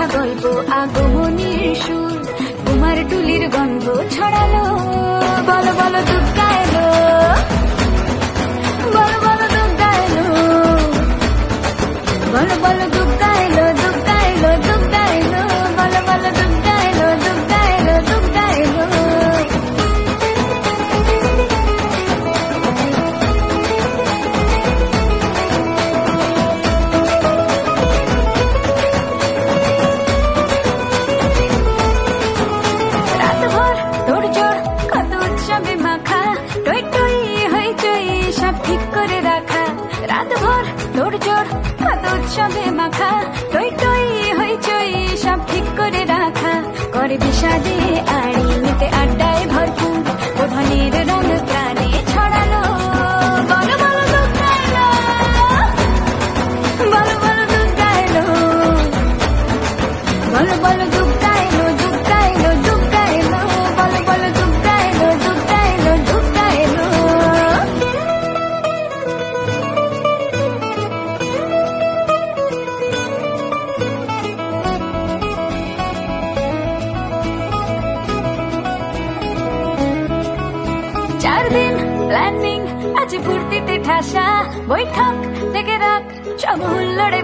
লেখা গল্প আগমনীর সুর। তোমার টুলির গন্ধ ছড়ালো, বলো বলো দুর্গা এলো বলো বলো দুর্গা এলো বলো বলো দুর্গা এলো মাখা টই টই হইচই সব ঠিক করে রাখা করে বিষাদে আড়ি মেতে আড্ডায় ভরপুর প্রধানের রং প্রাণে ছড়ালো। বলো বলো এলো বলো বলো দুর্গা চার দিন প্ল্যানিং আজ ফুর্তিতে ঠাসা বৈঠক থেকে রাখ সব হুল্লোড়ে